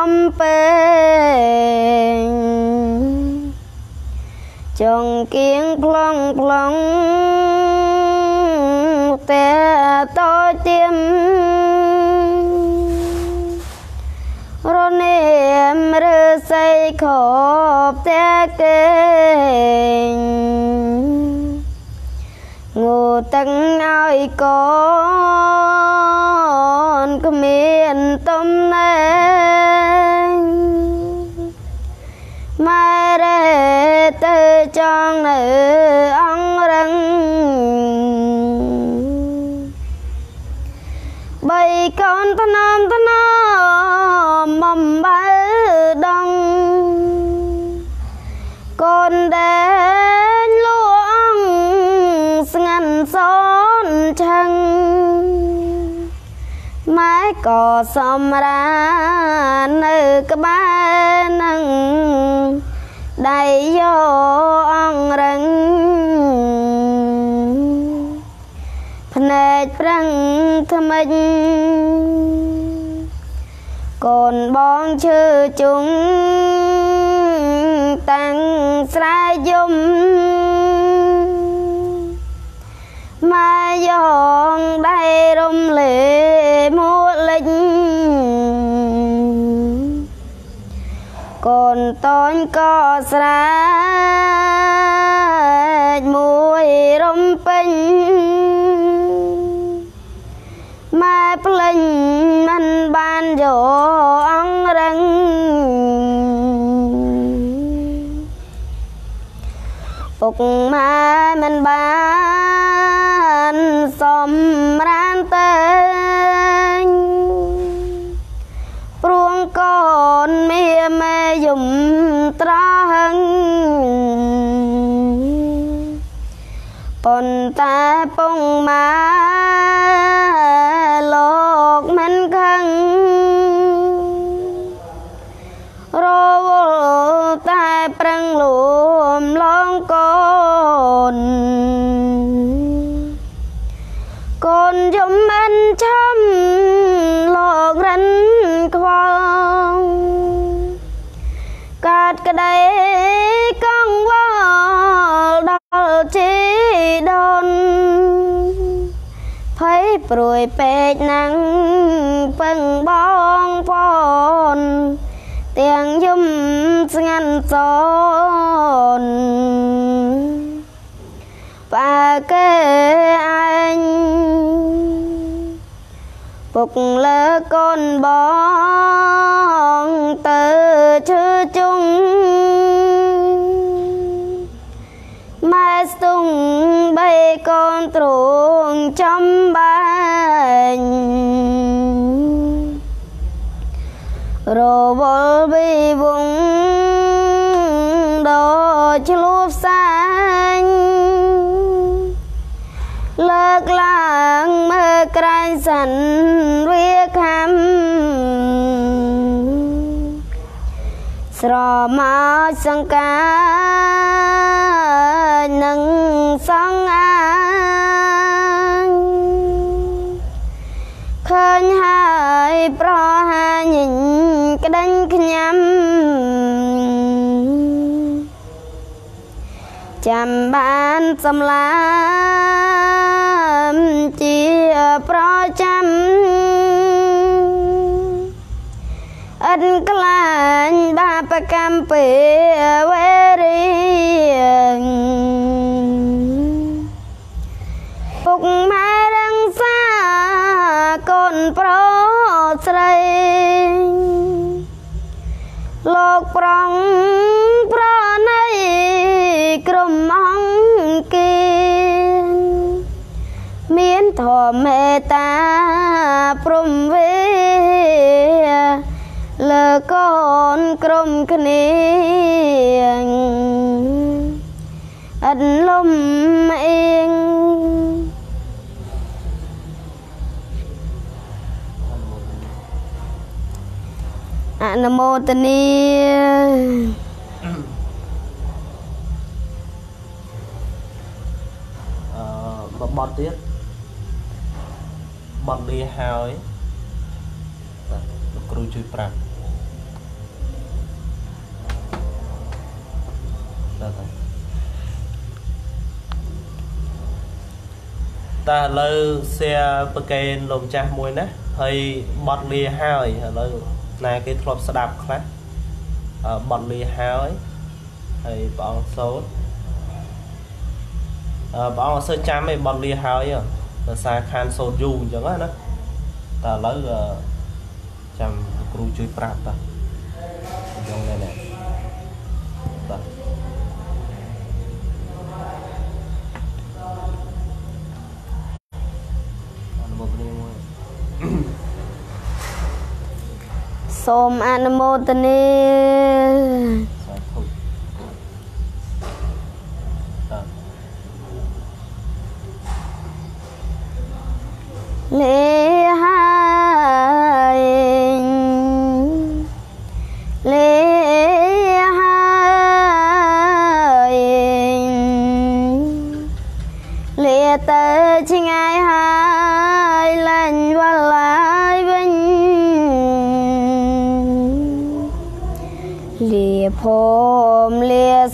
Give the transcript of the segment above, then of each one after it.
កំពេងចង្កៀងប្លង់ប្លង់តែតូចទៀមរនេមឬស័យខបតែគេងងូតឹងឲ្យកូន ចង់នៅអង្រឹងបីកូនថ្នមថ្នមបំបើដងកូនដែលលួងស្ងាត់សនឆឹងម៉ែក៏សំរានៅក្បែរនឹងដៃយកអង្រឹងភ្នែកប្រឹងថ្មិចកូនបងឈើជុងតាំងស្រែយំម៉ែយ៉ងដៃរំលេមួលិចកូនតូនក៏ស្រែកមួ កម៉ែមិនបានសំរា ព្រួយពេកណាំងពឹងបងប្អូនទាំងយំស្ងាត់សនបើគេអញពុកលើកូនបងទៅឈឺជុងម៉ែស្ទុងបីកូនទ្រងចំបា ញ់រវល់វិវងដល់ឆ្លូបសាញ់លើកឡើងមើលក្រែងសិនវាខំស្រមកសង្កា ឃើញហើយប្រហាញញក្តាញ់ខ្ញាំចាំបានសម្លាមជាប្រចាំអិនក្លាញ់បាបកម្មពេវេ ប្រុសស្រីលោកប្រងប្រណីក្រុមអង្គាមានធម៌មេត្តាព្រមវេលើកូនក្រុមគ្នា អនុមោទនីអឺបត់ទៀតបត់លាហើយលោកគ្រូជួយប្រាប់ដល់ហើយតើឥឡូវសៀប្រកេនលោកម្ចាស់មួយណាហើយបត់លាហើយឥឡូវ ណាគេធ្លាប់ស្ដាប់ខ្លះអឺបត់លាហើយហើយព្រះអង្គសូត្រអឺព្រះអង្គអត់សូវចាំទេបត់លាហើយដោយសារខានសូត្រយូរអញ្ចឹងណាតែឥឡូវចាំគ្រូជួយប្រាប់តាអញ្ចឹងណែ សូមអនុមោទនា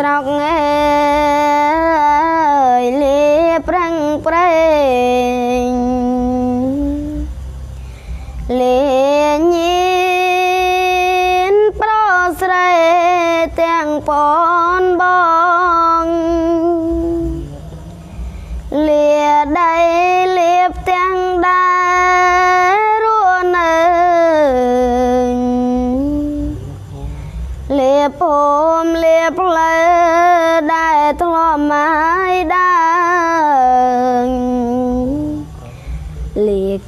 ស្រុកអើ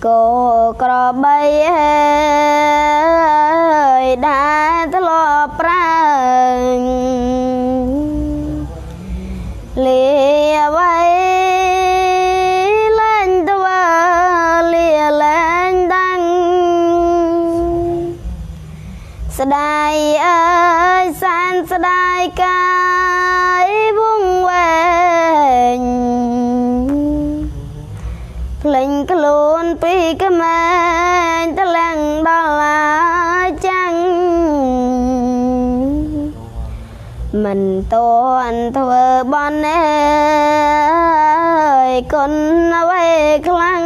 លីកោក្របីអើ មិនតន់ធ្វើបន់អើយគុណអ្វីខ្លាំង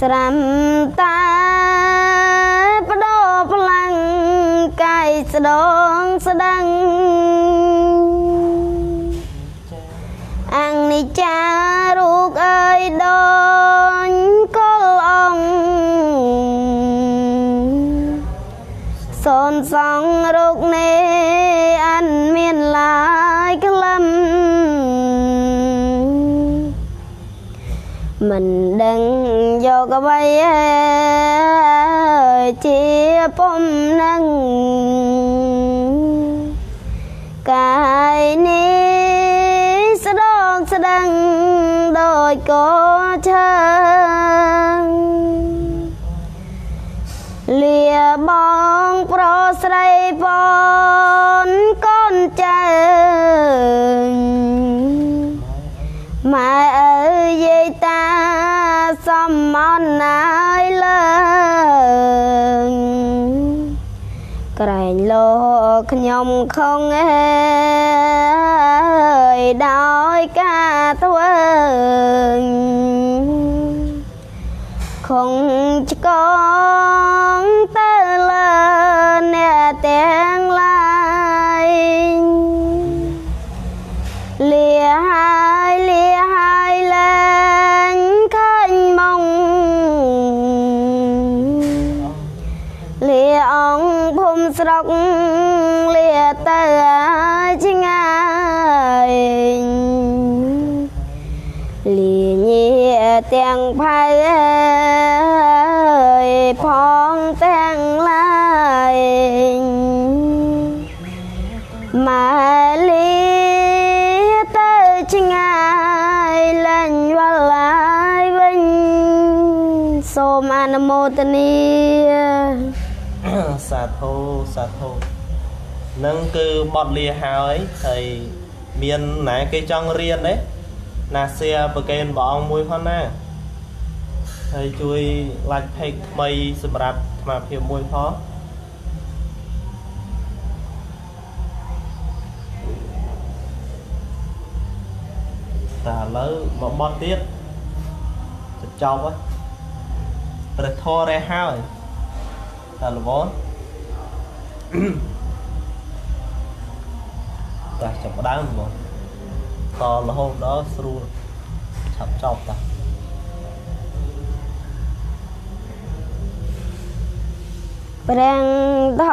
ស្រាំតែបដោផ្លាំងកាយស្ដងស្ដឹងអនិច្ចា មិនដឹងយកអ្វីអើយជាពុំនឹងកាយនេះស្ដងស្ដឹងដូចកោឈើ នណាយលើងក្រែងលោកខ្ញុំខំអើយដោយការធ្វើខំឆ្ក ទាំងផៅអើយផងទាំងឡាយម៉ែលាទៅឆ្ងាយលែងវល់ឡាយវិញសូមអនុមោទនាសាធុសាធុនឹងគឺបត់លាហើយហើយមានណាគេចង់រៀនទេ ណាសៀប្រកេនព្រះអង្គមួយផងណាហើយជួយឡាច់ផេកថ្មីសម្រាប់ស្មារភាពមួយផងតើឥឡូវមកបត់ទៀតទៅចប់ហើយព្រះធររះហើយតើល្មមតើចាប់ដើមបង តរហូតដល់ស្រួលឆាប់ចប់តាព្រះធ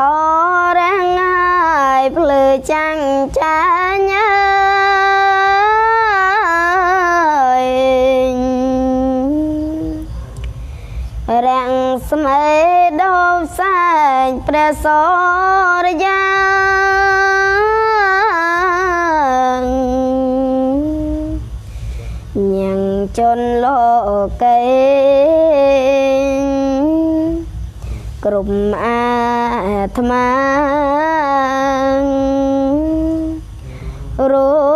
រងហើយភ្លឺចាំងចាញ់អើយរាំងស្មេដោផ្សែងព្រះស ជន់លោកេក្រុមអាត្មារួ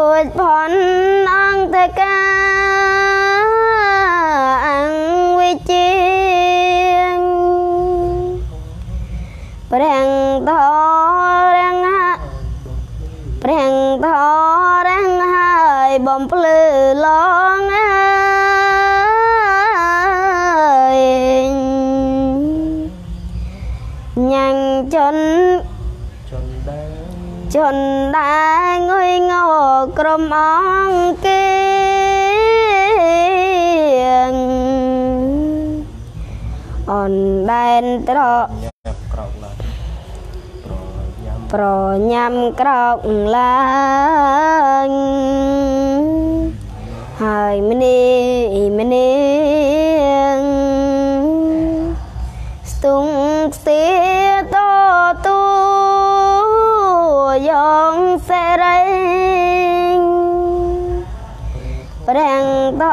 ចនដែរងុយងោក្រុមអង្គគេអនដែនត្រកញ៉ាំក្រោកឡើងប្រញ៉ាំប្រញ៉ាំក្រោកឡើងហើយម្នេះម្នេះស្ទង់ស្ទាតទូ យ៉ងសេរីព្រះធ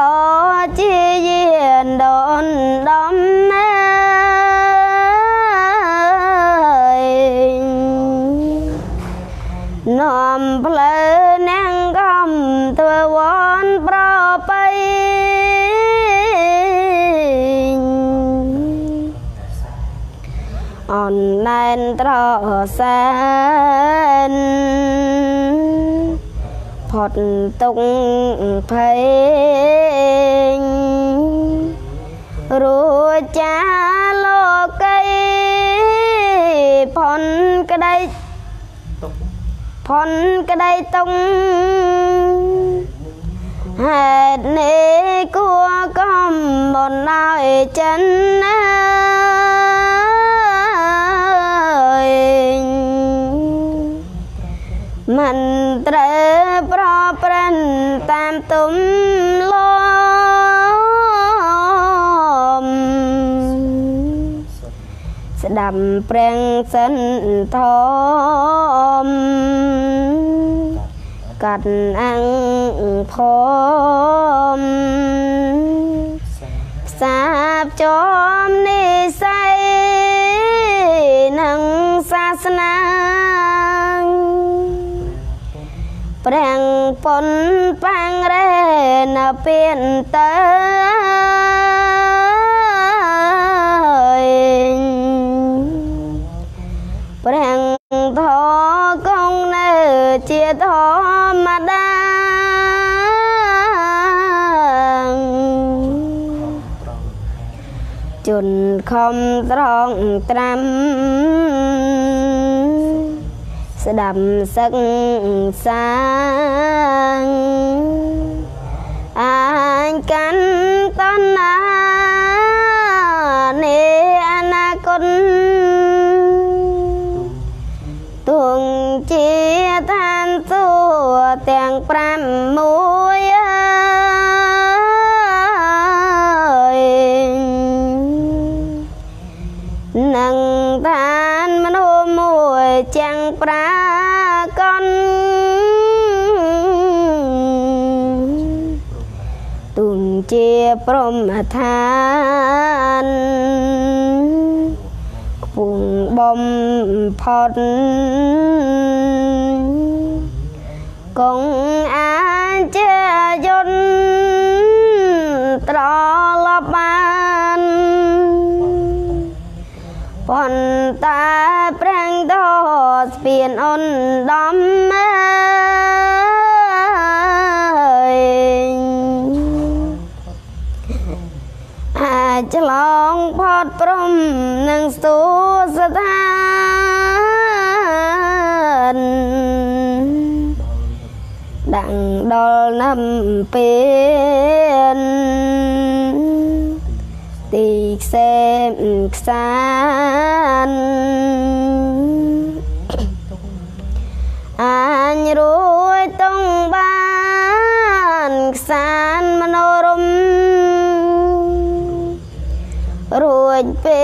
ជាយានដនដំណើរនាំផ្លូវនាងកំធ្វើវនប្របីអនដែនត្រសែន ផុតទុកភ័យរួចចាលោកីផុនក្តីទុកផនក្តីតុងហេតុនេះគួរកំបនឲ្យចិនអើយមិនត្រូវប្រព្រឹត្តតាម ទុំលំស្ដាប់ព្រះសិនធមកាត់អង្គភមផ្សាបចំនិស័យនឹងសាសនា ព្រះពុនបាំងរេនៅពៀនតើព្រះធកងនៅជាធម្មតាត្រង់ជន់ខំត្រង់ត្រាំ ស្ដាប់ ព្រមឋានខ្ពងបំផុតគង់អាចជាយន្តត្រឡប់បានប៉ុន្តែព្រះធម៌ស្ពានអនដំ ស្ថានដាក់ដល់ណាំពេលទីខ្សែខ្សានអញរួយតងបានខ្សានមនោរមរួចពេល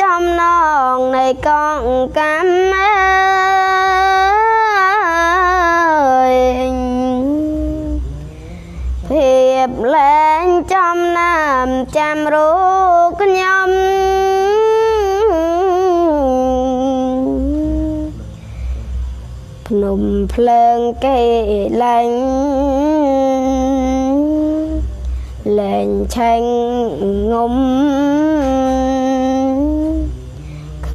ចំណងនៃកងកម្មអើយភាពលែងចំណាំចាំរោគខ្ញុំភ្នំភ្លើងគេលែងលែងឆេងងុំគ្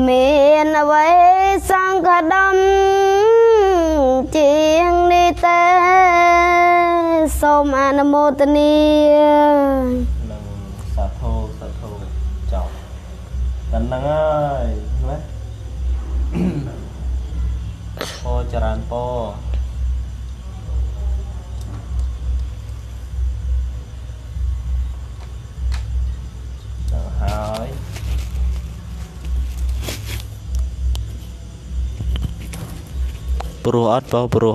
មានអ្វីសង្កដំជាងនេះទេសូមអនុមោទនានឹងសាធុសាធុចប់តែហ្នឹងហើយណាពោចរានពោដល់ហើយ ព្រោះអត់ពោព្រោះ